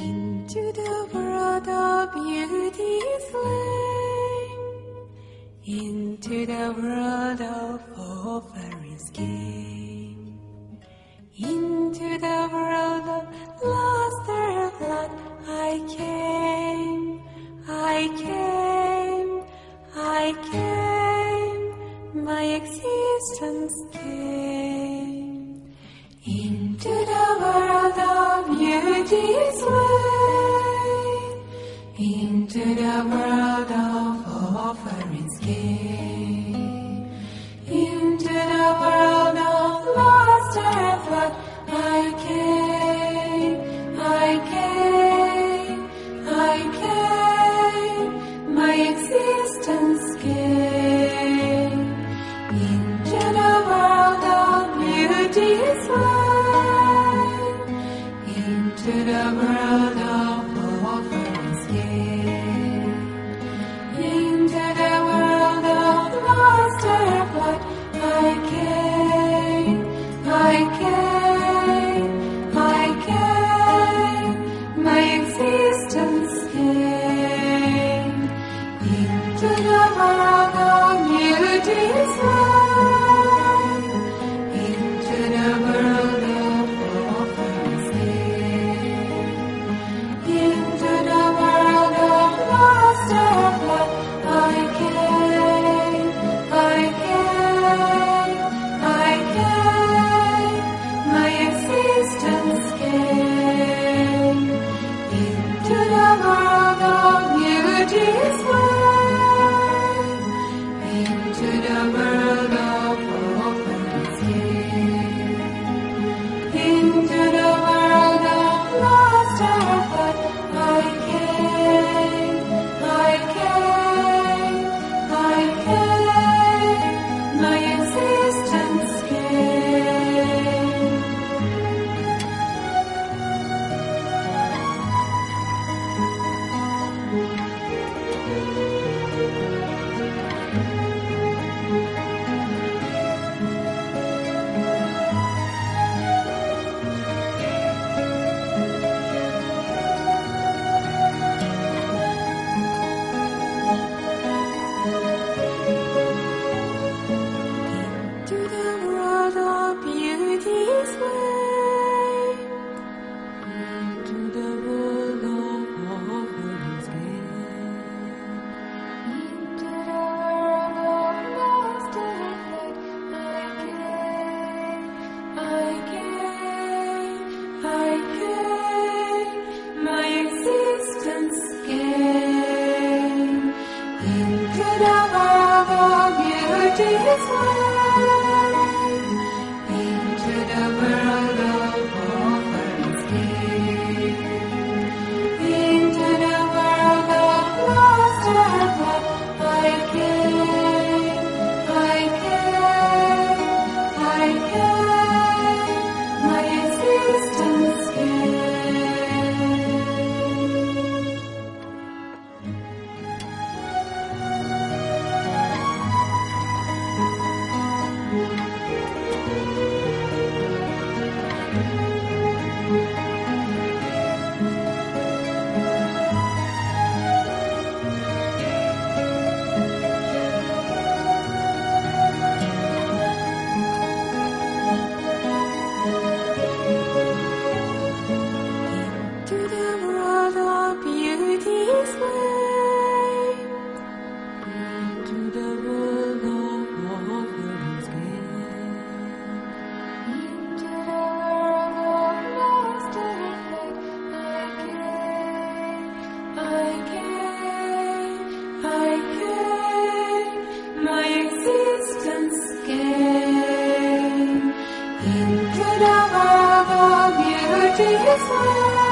Into the world of beauty's lane, into the world of offerings came, into the world of luster blood I came, I came, I came, my existence came, into the world of beauty's lane the world to the It's Indra Dava, the beauty is